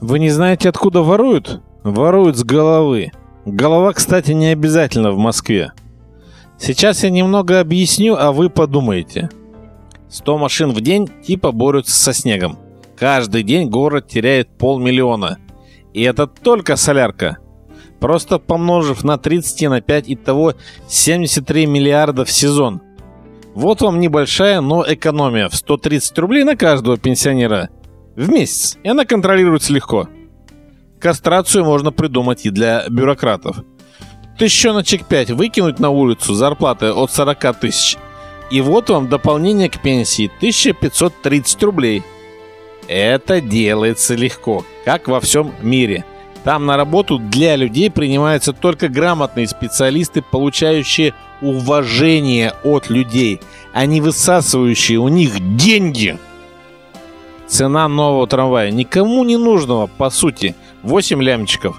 Вы не знаете, откуда воруют? Воруют с головы. Голова, кстати, не обязательно в Москве. Сейчас я немного объясню, а вы подумаете. 100 машин в день типа борются со снегом. Каждый день город теряет полмиллиона. И это только солярка. Просто помножив на 30 и на 5, итого 73 миллиарда в сезон. Вот вам небольшая, но экономия в 130 рублей на каждого пенсионера в месяц. И она контролируется легко. Кастрацию можно придумать и для бюрократов. Тыщеночек 5 выкинуть на улицу зарплаты от 40 тысяч. И вот вам дополнение к пенсии 1530 рублей. Это делается легко, как во всем мире – там на работу для людей принимаются только грамотные специалисты, получающие уважение от людей, а не высасывающие у них деньги. Цена нового трамвая никому не нужного, по сути, 8 лямчиков.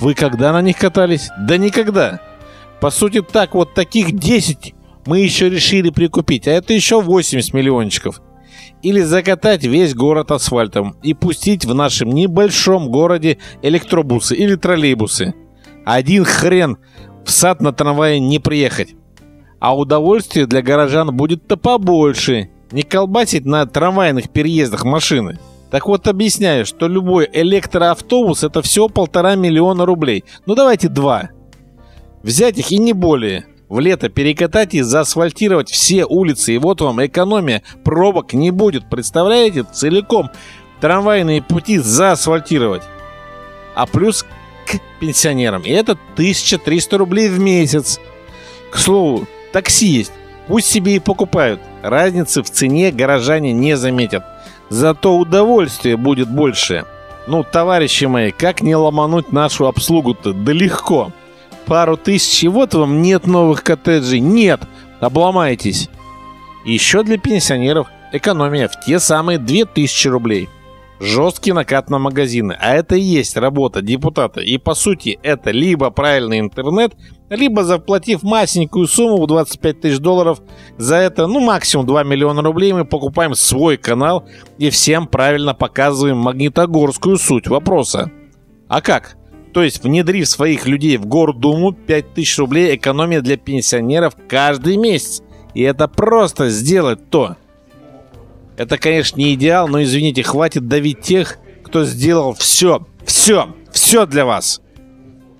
Вы когда на них катались? Да никогда. По сути, так вот таких 10 мы еще решили прикупить, а это еще 80 миллиончиков. Или закатать весь город асфальтом и пустить в нашем небольшом городе электробусы или троллейбусы. Один хрен в сад на трамвае не приехать. А удовольствие для горожан будет-то побольше. Не колбасить на трамвайных переездах машины. Так вот объясняю, что любой электроавтобус это всего полтора миллиона рублей. Ну давайте два. Взять их и не более в лето перекатать и заасфальтировать все улицы. И вот вам экономия. Пробок не будет. Представляете? Целиком трамвайные пути заасфальтировать. А плюс к пенсионерам. И это 1300 рублей в месяц. К слову, такси есть. Пусть себе и покупают. Разницы в цене горожане не заметят. Зато удовольствие будет больше. Ну, товарищи мои, как не ломануть нашу обслугу-то? Да легко пару тысяч, и вот вам нет новых коттеджей. Нет! Обломайтесь. Еще для пенсионеров экономия в те самые 2000 рублей. Жесткий накат на магазины. А это и есть работа депутата. И по сути это либо правильный интернет, либо заплатив масенькую сумму в 25 тысяч долларов, за это, ну, максимум 2 миллиона рублей, мы покупаем свой канал и всем правильно показываем магнитогорскую суть вопроса. А как? То есть, внедрив своих людей в Гордуму, 5000 рублей экономия для пенсионеров каждый месяц. И это просто сделать то. Это, конечно, не идеал, но, извините, хватит давить тех, кто сделал все, все, все для вас.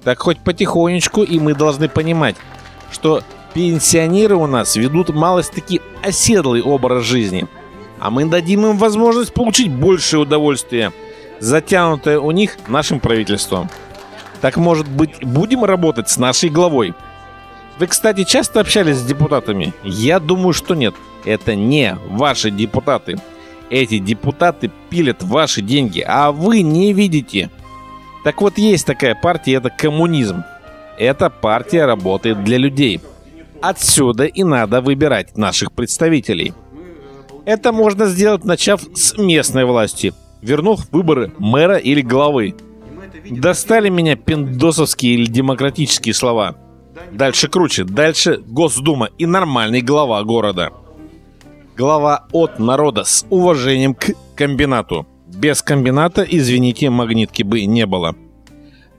Так хоть потихонечку, и мы должны понимать, что пенсионеры у нас ведут малость-таки оседлый образ жизни. А мы дадим им возможность получить большее удовольствие, затянутое у них нашим правительством. Так, может быть, будем работать с нашей главой? Вы, кстати, часто общались с депутатами? Я думаю, что нет. Это не ваши депутаты. Эти депутаты пилят ваши деньги, а вы не видите. Так вот, есть такая партия, это коммунизм. Эта партия работает для людей. Отсюда и надо выбирать наших представителей. Это можно сделать, начав с местной власти, вернув выборы мэра или главы. Достали меня пиндосовские или демократические слова. Дальше круче. Дальше Госдума и нормальный глава города. Глава от народа с уважением к комбинату. Без комбината, извините, магнитки бы не было.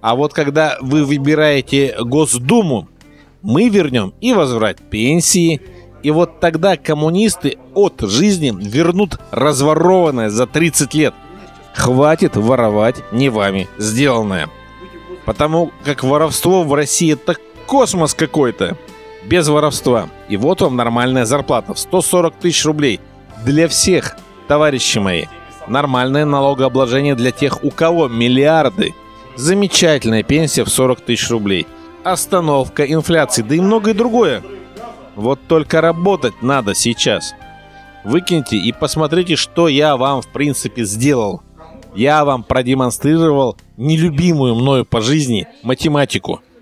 А вот когда вы выбираете Госдуму, мы вернем и возврат пенсии, и вот тогда коммунисты от жизни вернут разворованное за 30 лет. Хватит воровать не вами сделанное. Потому как воровство в России это космос какой-то. Без воровства. И вот вам нормальная зарплата в 140 тысяч рублей. Для всех, товарищи мои. Нормальное налогообложение для тех, у кого миллиарды. Замечательная пенсия в 40 тысяч рублей. Остановка инфляции, да и многое другое. Вот только работать надо сейчас. Выкиньте и посмотрите, что я вам в принципе сделал я вам продемонстрировал нелюбимую мною по жизни математику –